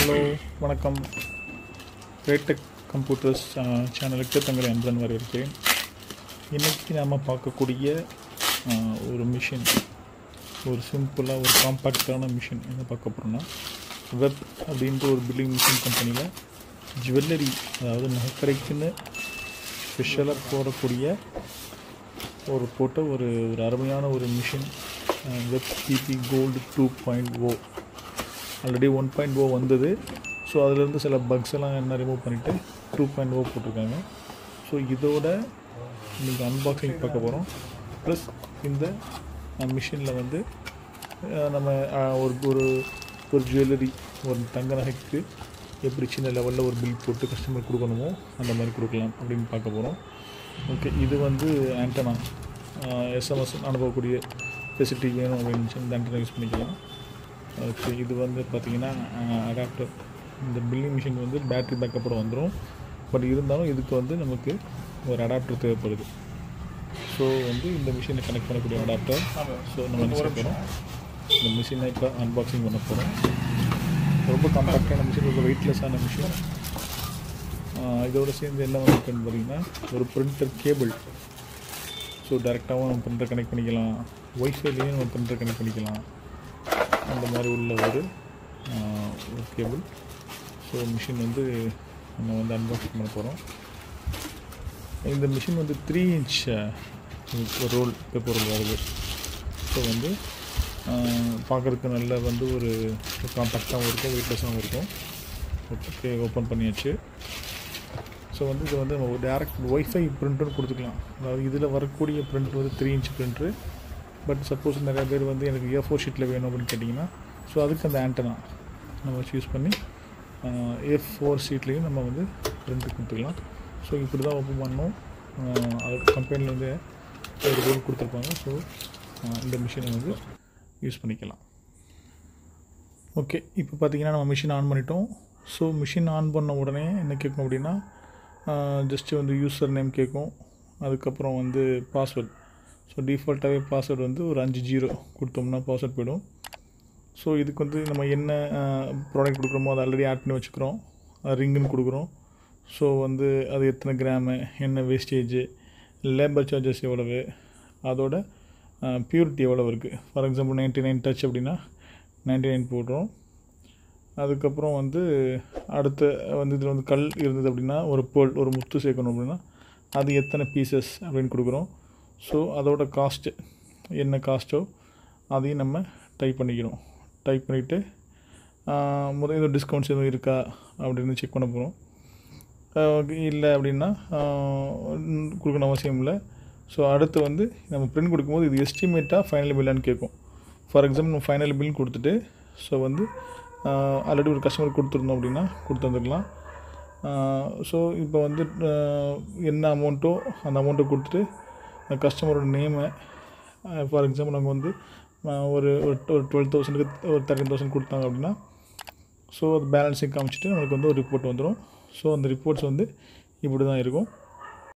Hello வணக்கம். ரேடெக் computers சேனலுக்கு தங்களை அன்புடன் வரவேற்கிறேன். இன்றைக்கி நாம் பார்க்கக்கூடிய ஒரு மிஷின் ஒரு சிம்பிளாக ஒரு காம்பேக்டான மிஷின் என்ன பார்க்க போகிறோன்னா வெப் அப்படின்ற ஒரு பில்டிங் மிஷின் கம்பெனியில் ஜுவல்லரி அதாவது நகைக்கரைக்குன்னு ஸ்பெஷலாக போடக்கூடிய ஒரு போட்ட ஒரு ஒரு அருமையான ஒரு machine web BP gold two point o already one point o வந்தது. ஸோ அதுலேருந்து சில பக்ஸ் எல்லாம் என்ன ரிமூவ் பண்ணிவிட்டு டூ பாயிண்ட் ஓ போட்டிருக்காங்க. ஸோ இதோட இன்றைக்கி அன்பாக்சிங் பார்க்க போகிறோம் ப்ளஸ் இந்த மிஷினில் வந்து நம்ம ஒரு ஒரு ஒரு ஜுவல்லரி ஒரு தங்க நகைக்கு எப்படி சின்ன லெவலில் ஒரு பில் போட்டு கஸ்டமர் கொடுக்கணுமோ அந்த மாதிரி கொடுக்கலாம் அப்படின்னு பார்க்க போகிறோம் ஓகே இது வந்து ஆண்டனா எஸ்எம்எஸ் அனுப்பக்கூடிய ஃபெசிலிட்டி வேணும் அப்படின்னு இந்த ஆண்டனா யூஸ் பண்ணிக்கலாம். ஓகே இது வந்து பார்த்திங்கன்னா அடாப்டர் இந்த பில்லிங் மிஷின் வந்து பேட்ரி பேக்கப்போட வந்துடும் பட் இருந்தாலும் இதுக்கு வந்து நமக்கு ஒரு அடாப்டர் தேவைப்படுது. ஸோ வந்து இந்த மிஷினை கனெக்ட் பண்ணக்கூடிய அடாப்டர் ஸோ நம்ம என்ன போகிறோம் இந்த மிஷினை இப்போ அன்பாக்சிங் பண்ண போகிறோம் ரொம்ப காம்பாக்டான மிஷின் ரொம்ப வெயிட்லெஸ்ஸான மிஷின் இதோட சேர்ந்து என்ன வந்துருக்குன்னு பார்த்தீங்கன்னா ஒரு பிரிண்டர் கேபிள் ஸோ டேரெக்டாகவும் நம்ம பிரிண்டர் கனெக்ட் பண்ணிக்கலாம். ஒய்ஃபைலேயும் நம்ம பிரிண்டர் கனெக்ட் பண்ணிக்கலாம். அந்த மாதிரி உள்ள ஒரு ஒரு கேபிள் ஸோ மிஷின் வந்து நம்ம வந்து அன்பாக்ஸ் பண்ண போகிறோம் இந்த மிஷின் வந்து three inch roll paper roll வருது. ஸோ வந்து பார்க்குறதுக்கு நல்ல வந்து ஒரு காம்பேக்டாகவும் இருக்கும் வெயிட்லெஸ்ஸாகவும் இருக்கும். ஓகே ஓப்பன் பண்ணியாச்சு. ஸோ வந்து இது வந்து நம்ம டேரக்ட் ஒய்ஃபை பிரிண்ட்டும் கொடுத்துக்கலாம். அதாவது இதில் வரக்கூடிய பிரிண்ட் வந்து three inch printer but suppose நிறைய பேர் வந்து எனக்கு ஏ ஃபோர் ஷீட்டில் வேணும் அப்படின்னு கேட்டிங்கன்னா ஸோ அதுக்கு அந்த ஆண்டனா நம்ம வச்சு யூஸ் பண்ணி ஏ ஃபோர் ஷீட்லேயும் நம்ம வந்து பிரிண்ட் கொடுத்துக்கலாம். ஸோ இப்படி தான் ஓப்பன் பண்ணோம் uh, அது கம்பெனியில் uh, வந்து ஒரு ரோல் கொடுத்துருப்பாங்க. ஸோ இந்த மிஷினை வந்து யூஸ் பண்ணிக்கலாம். ஓகே இப்போ பார்த்திங்கன்னா நம்ம மிஷின் ஆன் பண்ணிட்டோம். ஸோ மிஷின் ஆன் பண்ண உடனே என்ன கேட்கும் அப்படின்னா uh, ஜஸ்ட்டு வந்து யூசர் நேம் கேட்கும். அதுக்கப்புறம் வந்து பாஸ்வேர்ட் ஸோ டிஃபால்ட்டாகவே பாஸ்வேர்டு வந்து ஒரு அஞ்சு ஜீரோ கொடுத்தோம்னா பாஸ்வேர்ட் போயிடும். ஸோ இதுக்கு வந்து நம்ம என்ன ப்ராடக்ட் கொடுக்குறோமோ அதை ஆல்ரெடி ஆட் பண்ணி வச்சுக்கிறோம். ரிங்குன்னு கொடுக்குறோம். ஸோ வந்து அது எத்தனை கிராமு என்ன வேஸ்டேஜு லேபர் சார்ஜஸ் எவ்வளவு அதோட பியூரிட்டி எவ்வளவு இருக்குது for example ninety nine touch அப்படின்னா நைன்ட்டி நைன் போடுறோம். அதுக்கப்புறம் வந்து அடுத்த வந்து இதில் வந்து கல் இருந்தது அப்படின்னா ஒரு பேர்ல் ஒரு முத்து சேர்க்கணும் அப்படின்னா அது எத்தனை பீசஸ் அப்படின்னு கொடுக்குறோம். ஸோ அதோட காஸ்ட்டு என்ன காஸ்ட்டோ அதையும் நம்ம டைப் பண்ணிக்கணும். டைப் பண்ணிவிட்டு முதல் எதுவும் டிஸ்கவுண்ட்ஸ் எதுவும் இருக்கா அப்படின்னு செக் பண்ண போகிறோம் இல்லை அப்படின்னா கொடுக்கணும் அவசியம் இல்லை. ஸோ அடுத்து வந்து நம்ம பிரிண்ட் கொடுக்கும்போது இது எஸ்டிமேட்டாக ஃபைனல் பில்லான்னு கேட்கும். ஃபார் எக்ஸாம்பிள் நம்ம ஃபைனல் பில் கொடுத்துட்டு ஸோ வந்து ஆல்ரெடி ஒரு கஸ்டமர் கொடுத்துருந்தோம் அப்படின்னா கொடுத்து வந்துடலாம் ஸோ இப்போ வந்து என்ன அமௌண்ட்டோ அந்த அமௌண்ட்டை கொடுத்துட்டு அந்த கஸ்டமரோட நேமை ஃபார் எக்ஸாம்பிள் நாங்கள் வந்து ஒரு ஒரு டுவெல் தௌசண்ட்க்கு ஒரு தேர்ட்டின் தௌசண்ட் கொடுத்தாங்க அப்படின்னா ஸோ அது பேலன்ஸையும் காமிச்சிட்டு நம்மளுக்கு வந்து ஒரு ரிப்போர்ட் வந்துடும் ஸோ அந்த ரிப்போர்ட்ஸ் வந்து இப்படி தான் இருக்கும்.